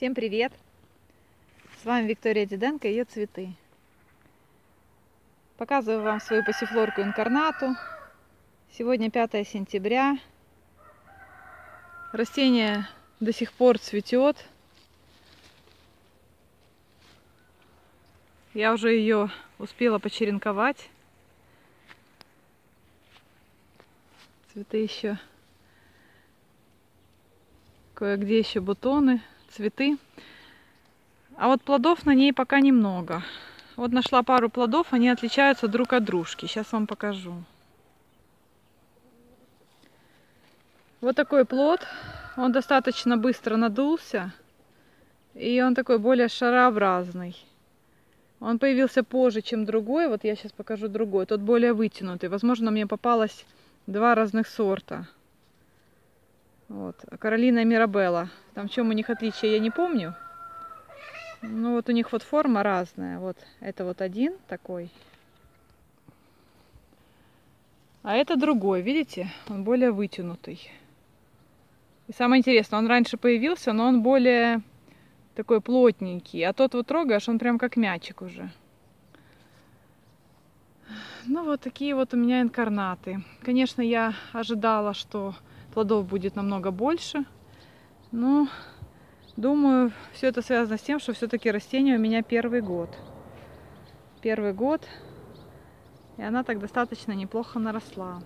Всем привет! С вами Виктория Диденко и ее цветы. Показываю вам свою пассифлорку инкарнату. Сегодня 5 сентября. Растение до сих пор цветет. Я уже ее успела почеренковать. Цветы еще. Кое-где еще бутоны, цветы. А вот плодов на ней пока немного. Вот нашла пару плодов, они отличаются друг от дружки. Сейчас вам покажу. Вот такой плод. Он достаточно быстро надулся. И он такой более шарообразный. Он появился позже, чем другой. Вот я сейчас покажу другой. Тот более вытянутый. Возможно, мне попалось два разных сорта. Вот. Каролина и Мирабелла. Там в чем у них отличие, я не помню. Ну вот у них вот форма разная. Вот это вот один такой. А это другой, видите? Он более вытянутый. И самое интересное, он раньше появился, но он более такой плотненький. А тот вот трогаешь, он прям как мячик уже. Ну вот такие вот у меня инкарнаты. Конечно, я ожидала, что плодов будет намного больше. Но думаю, все это связано с тем, что все-таки растение у меня первый год. Первый год. И она так достаточно неплохо наросла.